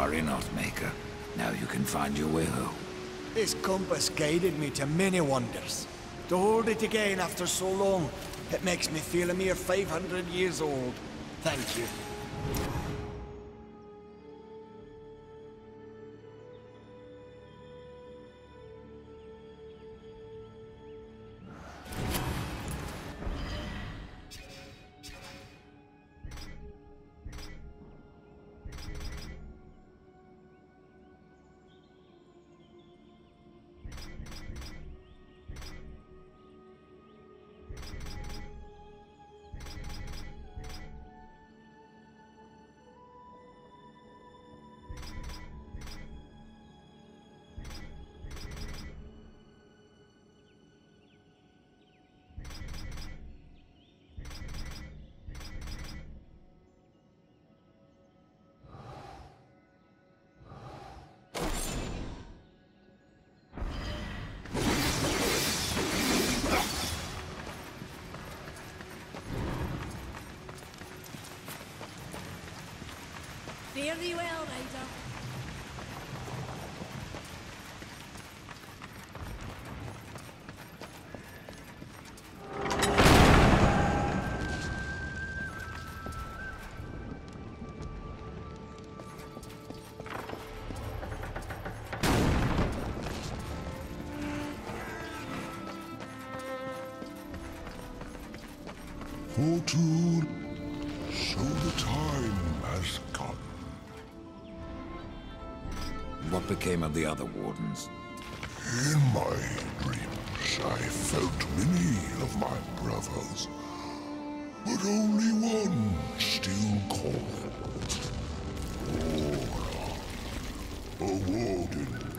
are in Oathmaker. Now you can find your way home. This compass guided me to many wonders. To hold it again after so long, it makes me feel a mere 500 years old. Thank you. Fare thee well, Rider. Fortune, What became of the other wardens? In my dreams, I felt many of my brothers, but only one still called. Aura, a warden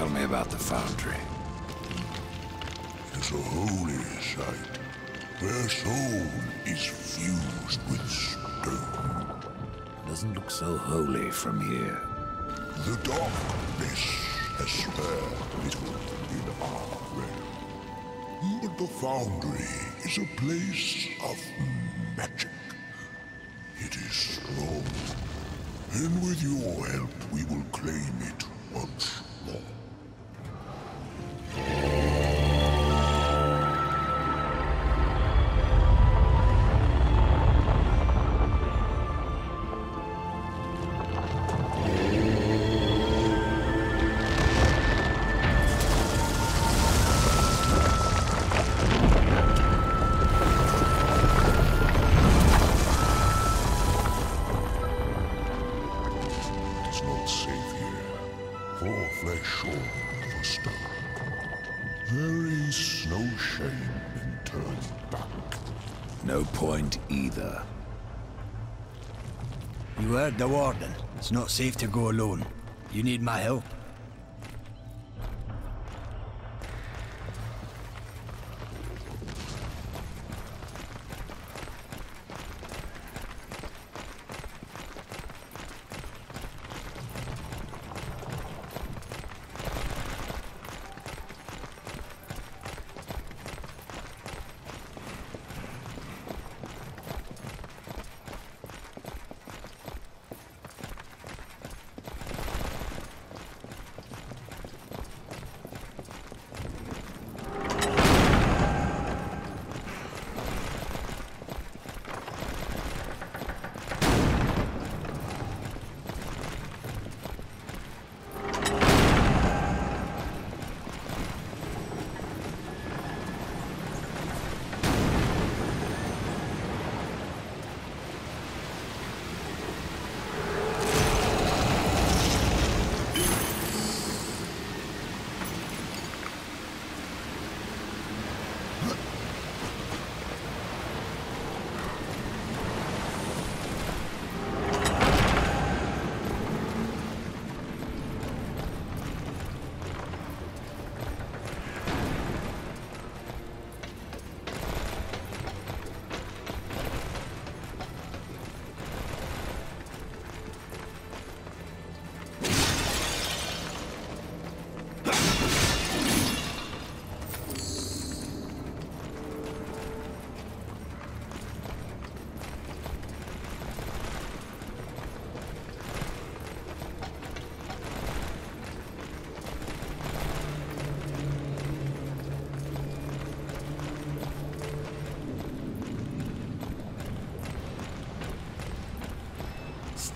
Tell me about the Foundry. is a holy site where soul is fused with stone. Doesn't look so holy from here. The darkness has spared little in our realm. But the Foundry is a place of magic. It is strong, and with your help we will claim it once more. Point either. You heard the warden. It's not safe to go alone. You need my help.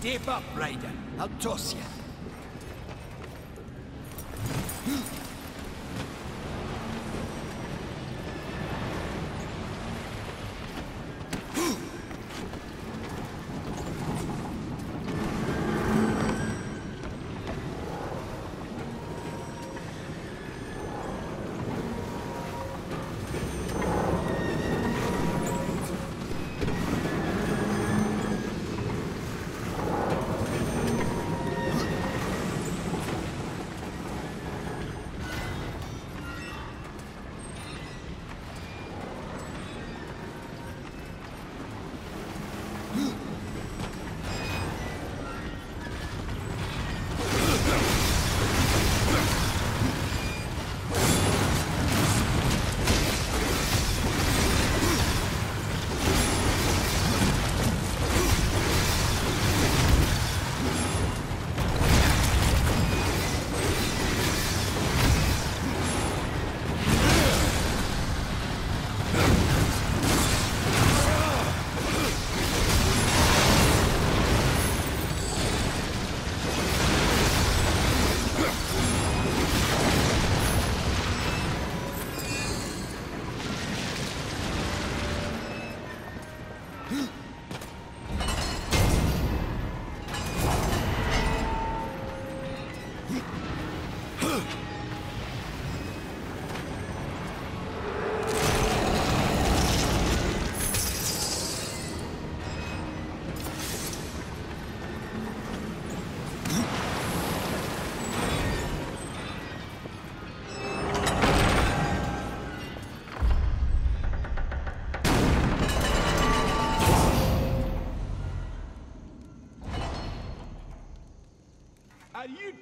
Step up, Rider. I'll toss you.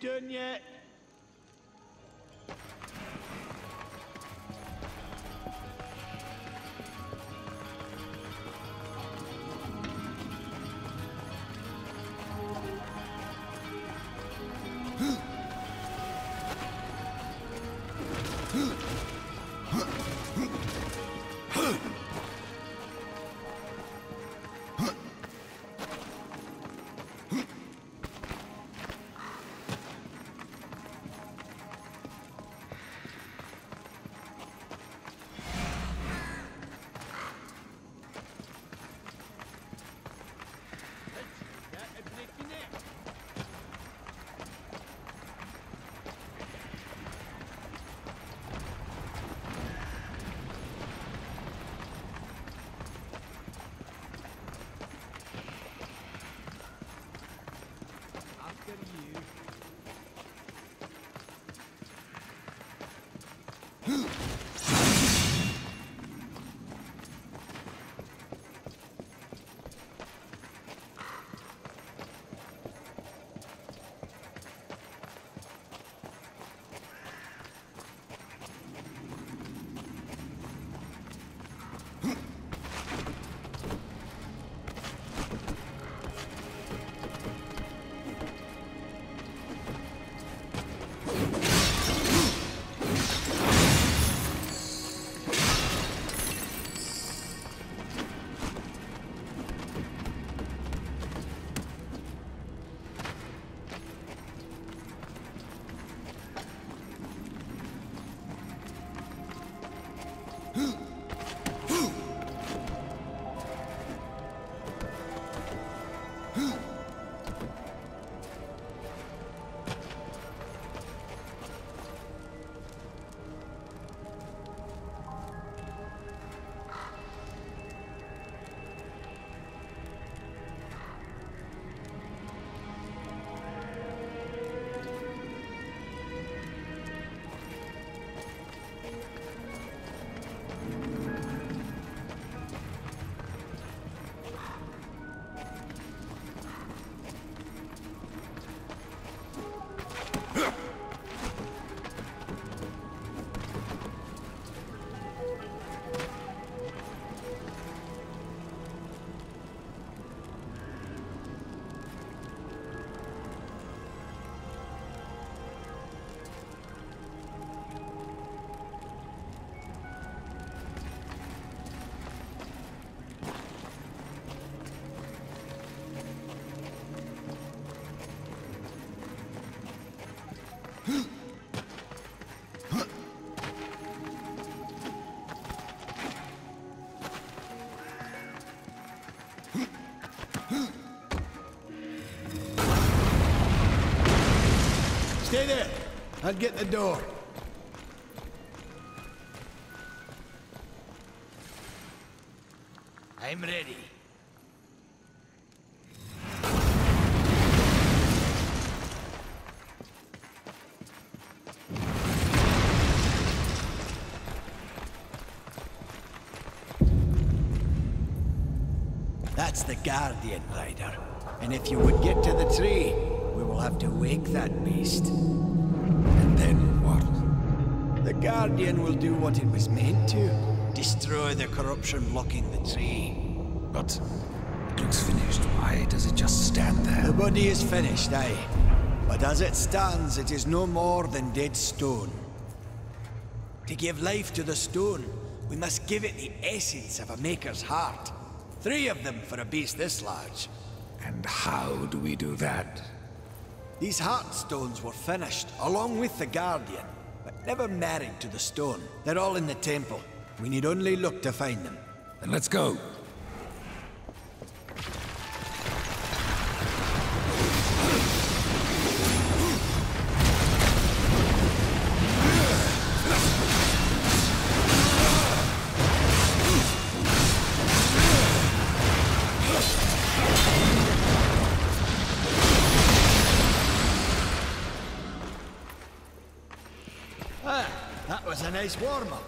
Done yet? I'll get the door. I'm ready. That's the Guardian Rider. And if you would get to the tree, we will have to wake that beast. Then what? The Guardian will do what it was meant to. Destroy the corruption blocking the tree. But it looks finished. Why does it just stand there? The body is finished, aye. But as it stands, it is no more than dead stone. To give life to the stone, we must give it the essence of a maker's heart. Three of them for a beast this large. And how do we do that? These heart stones were finished, along with the Guardian, but never married to the stone. They're all in the temple. We need only look to find them. Then let's go. Ah, that was a nice warm-up.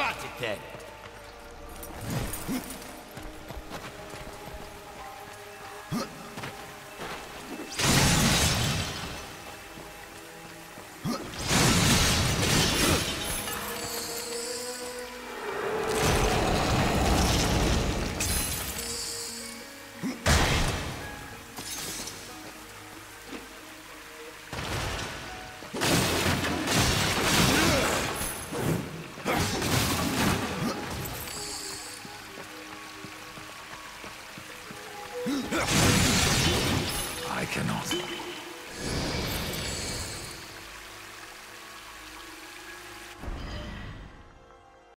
Have